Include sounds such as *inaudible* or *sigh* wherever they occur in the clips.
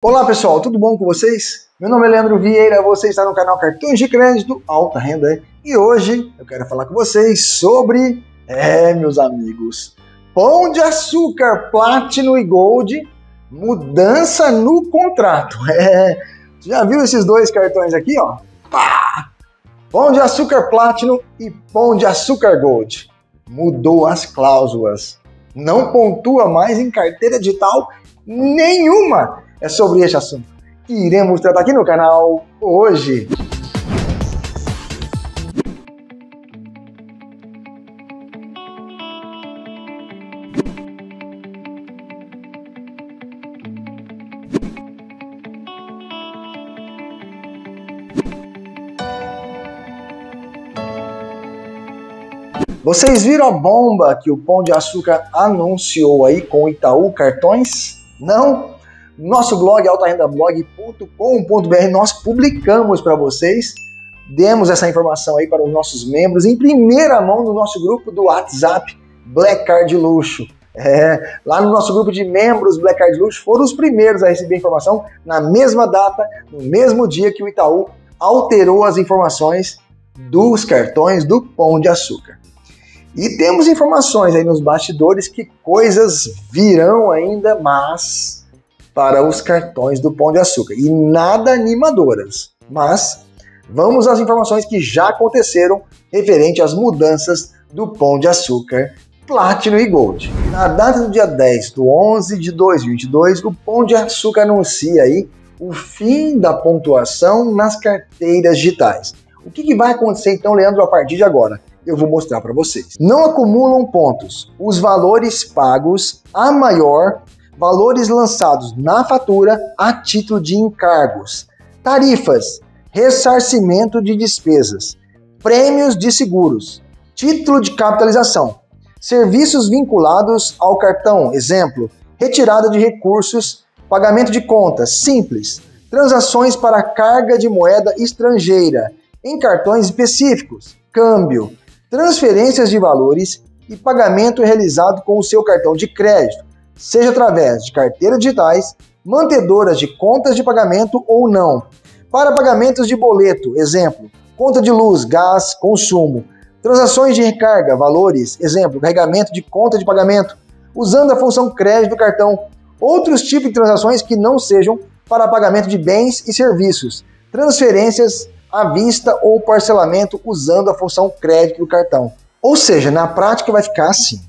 Olá pessoal, tudo bom com vocês? Meu nome é Leandro Vieira, você está no canal Cartões de Crédito Alta Renda e hoje eu quero falar com vocês sobre, é meus amigos, Pão de Açúcar Platinum e Gold, mudança no contrato. *laughs* É, já viu esses dois cartões aqui, ó? Pá! Pão de Açúcar Platinum e Pão de Açúcar Gold. Mudou as cláusulas. Não pontua mais em carteira digital nenhuma é sobre este assunto que iremos tratar aqui no canal hoje. Vocês viram a bomba que o Pão de Açúcar anunciou aí com o Itaú Cartões? Não? Nosso blog altarendablog.com.br nós publicamos para vocês, demos essa informação aí para os nossos membros em primeira mão no nosso grupo do WhatsApp Black Card Luxo. É, lá no nosso grupo de membros Black Card Luxo foram os primeiros a receber a informação na mesma data, no mesmo dia que o Itaú alterou as informações dos cartões do Pão de Açúcar. E temos informações aí nos bastidores que coisas virão ainda, mas para os cartões do Pão de Açúcar. E nada animadoras, mas vamos às informações que já aconteceram referente às mudanças do Pão de Açúcar Platinum e Gold. Na data do dia 10 do 11 de 2022, o Pão de Açúcar anuncia aí o fim da pontuação nas carteiras digitais. O que, que vai acontecer então, Leandro, a partir de agora? Eu vou mostrar para vocês. Não acumulam pontos os valores pagos a maior valores lançados na fatura a título de encargos, tarifas, ressarcimento de despesas, prêmios de seguros, título de capitalização, serviços vinculados ao cartão, exemplo, retirada de recursos, pagamento de contas simples, transações para carga de moeda estrangeira em cartões específicos, câmbio, transferências de valores e pagamento realizado com o seu cartão de crédito, seja através de carteiras digitais, mantedoras de contas de pagamento ou não. Para pagamentos de boleto, exemplo, conta de luz, gás, consumo, transações de recarga, valores, exemplo, carregamento de conta de pagamento, usando a função crédito do cartão, outros tipos de transações que não sejam para pagamento de bens e serviços, transferências à vista ou parcelamento usando a função crédito do cartão. Ou seja, na prática vai ficar assim.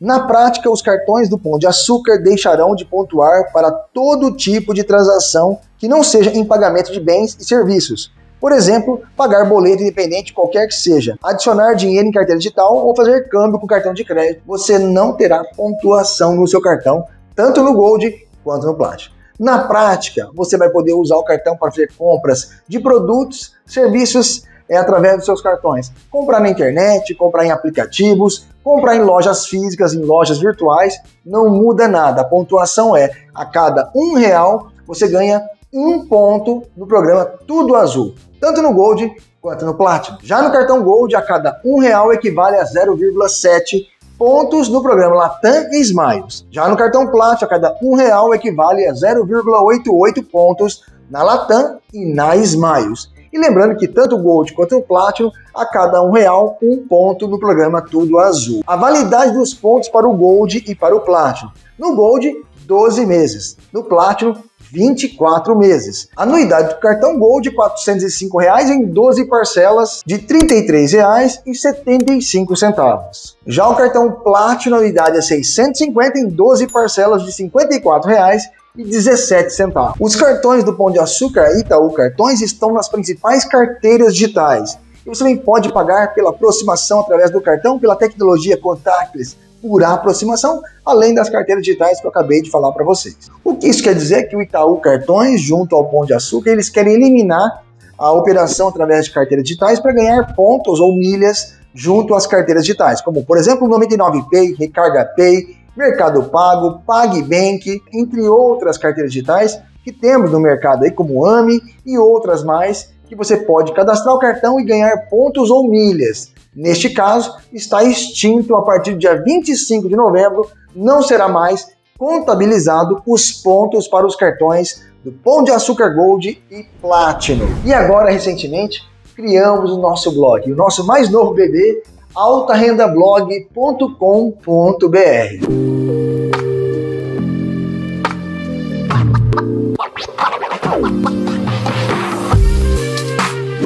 Na prática, os cartões do Pão de Açúcar deixarão de pontuar para todo tipo de transação que não seja em pagamento de bens e serviços. Por exemplo, pagar boleto independente qualquer que seja, adicionar dinheiro em carteira digital ou fazer câmbio com cartão de crédito. Você não terá pontuação no seu cartão, tanto no Gold quanto no Platinum. Na prática, você vai poder usar o cartão para fazer compras de produtos, serviços é através dos seus cartões. Comprar na internet, comprar em aplicativos, comprar em lojas físicas, em lojas virtuais, não muda nada. A pontuação é a cada um real você ganha um ponto no programa Tudo Azul, tanto no Gold quanto no Platinum. Já no cartão Gold, a cada um real equivale a 0,7 pontos no programa Latam e Smiles. Já no cartão Platinum, a cada um real equivale a 0,88 pontos na Latam e na Smiles. E lembrando que tanto o Gold quanto o Platinum, a cada um real, um ponto no programa Tudo Azul. A validade dos pontos para o Gold e para o Platinum. No Gold, 12 meses. No Platinum, 24 meses. Anuidade do cartão Gold, 405 reais em 12 parcelas de R$ 33,75. Já o cartão Platinum, anuidade é 650 em 12 parcelas de 54 reais e 17 centavos. Os cartões do Pão de Açúcar Itaú Cartões estão nas principais carteiras digitais. E você também pode pagar pela aproximação através do cartão, pela tecnologia contactless por aproximação, além das carteiras digitais que eu acabei de falar para vocês. O que isso quer dizer é que o Itaú Cartões, junto ao Pão de Açúcar, eles querem eliminar a operação através de carteiras digitais para ganhar pontos ou milhas junto às carteiras digitais, como por exemplo o 99Pay, Recarga Pay, Mercado Pago, PagBank, entre outras carteiras digitais que temos no mercado aí, como AMI e outras mais, que você pode cadastrar o cartão e ganhar pontos ou milhas. Neste caso, está extinto a partir do dia 25 de novembro, não será mais contabilizado os pontos para os cartões do Pão de Açúcar Gold e Platinum. E agora, recentemente, criamos o nosso blog, o nosso mais novo bebê, altarendablog.com.br.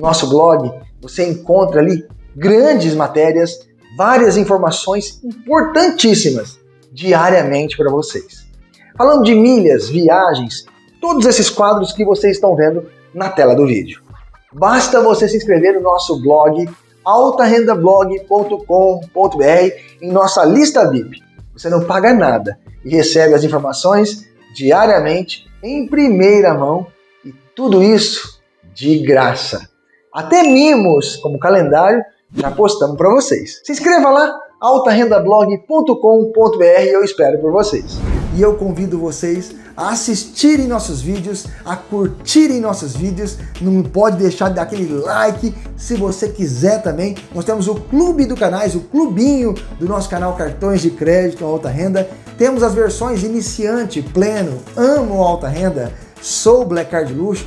No nosso blog, você encontra ali grandes matérias, várias informações importantíssimas diariamente para vocês. Falando de milhas, viagens, todos esses quadros que vocês estão vendo na tela do vídeo. Basta você se inscrever no nosso blog altarendablog.com.br em nossa lista VIP. Você não paga nada e recebe as informações diariamente em primeira mão e tudo isso de graça. Até mimos como calendário já postamos para vocês. Se inscreva lá altarendablog.com.br eu espero por vocês. E eu convido vocês a assistirem nossos vídeos, a curtirem nossos vídeos, não pode deixar de dar aquele like, se você quiser também. Nós temos o clube do canais, o clubinho do nosso canal Cartões de Crédito Alta Renda. Temos as versões iniciante, pleno, amo alta renda, sou Black Card Luxo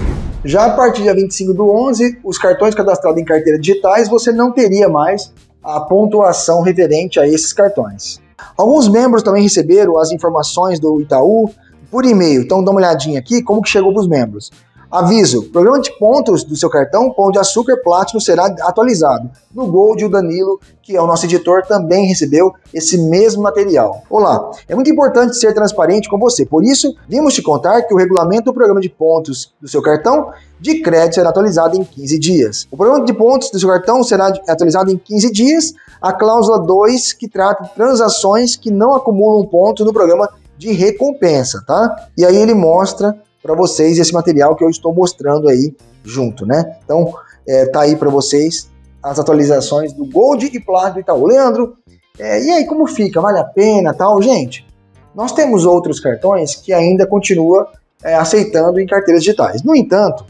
Já a partir dia 25 do 11, os cartões cadastrados em carteiras digitais, você não teria mais a pontuação referente a esses cartões. Alguns membros também receberam as informações do Itaú por e-mail, então dá uma olhadinha aqui como que chegou para os membros. Aviso: programa de pontos do seu cartão Pão de Açúcar Platinum será atualizado. No Gold, o Danilo, que é o nosso editor, também recebeu esse mesmo material. Olá, é muito importante ser transparente com você, por isso, vimos te contar que o regulamento do programa de pontos do seu cartão de crédito será atualizado em 15 dias. O programa de pontos do seu cartão será atualizado em 15 dias. A cláusula 2, que trata de transações que não acumulam pontos no programa de recompensa, tá? E aí ele mostra para vocês esse material que eu estou mostrando aí junto, né? Então, é, tá aí para vocês as atualizações do Gold e Platinum e tal. Leandro, é, e aí como fica? Vale a pena tal? Gente, nós temos outros cartões que ainda continua é, aceitando em carteiras digitais. No entanto,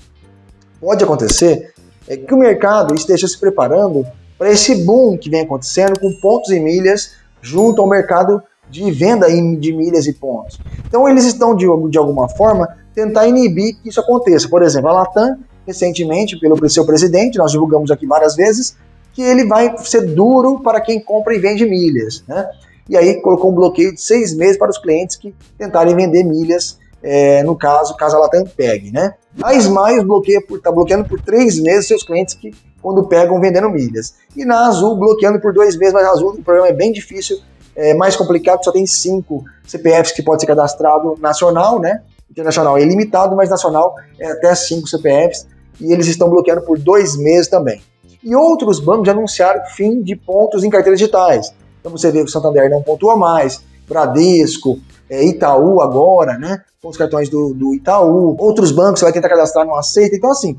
pode acontecer é, que o mercado esteja se preparando para esse boom que vem acontecendo com pontos e milhas junto ao mercado de venda de milhas e pontos. Então eles estão de, de alguma forma tentar inibir que isso aconteça. Por exemplo, a Latam, recentemente, pelo seu presidente, nós divulgamos aqui várias vezes, que ele vai ser duro para quem compra e vende milhas. Né? E aí colocou um bloqueio de seis meses para os clientes que tentarem vender milhas, é, no caso, caso a Latam pegue. Né? A Smiles está bloqueando por três meses seus clientes que quando pegam vendendo milhas. E na Azul bloqueando por dois meses, mas a Azul o programa é bem difícil, é mais complicado, só tem cinco CPFs que pode ser cadastrado nacional, né? Internacional é ilimitado, mas nacional é até 5 CPFs e eles estão bloqueando por dois meses também. E outros bancos anunciaram fim de pontos em carteiras digitais. Então você vê que o Santander não pontua mais, Bradesco, é, Itaú agora, né? Com os cartões do, do Itaú. Outros bancos você vai tentar cadastrar, não aceita. Então, assim,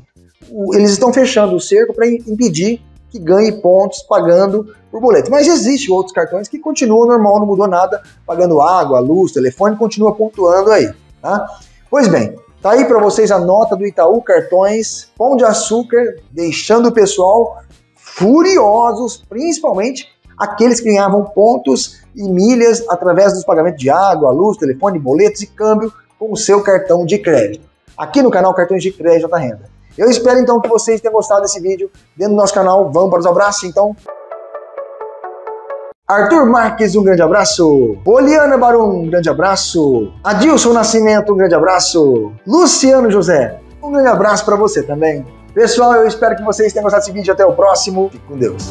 o, eles estão fechando o cerco para impedir que ganhe pontos pagando por boleto. Mas existem outros cartões que continuam normal, não mudou nada, pagando água, luz, telefone, continua pontuando aí. Tá? Pois bem, tá aí para vocês a nota do Itaú Cartões Pão de Açúcar, deixando o pessoal furiosos, principalmente aqueles que ganhavam pontos e milhas através dos pagamentos de água, luz, telefone, boletos e câmbio com o seu cartão de crédito. Aqui no canal Cartões de Crédito da Renda. Eu espero então que vocês tenham gostado desse vídeo dentro do nosso canal. Vamos para os abraços então. Arthur Marques, um grande abraço. Poliana Barum, um grande abraço. Adilson Nascimento, um grande abraço. Luciano José, um grande abraço para você também. Pessoal, eu espero que vocês tenham gostado desse vídeo. Até o próximo. Fique com Deus.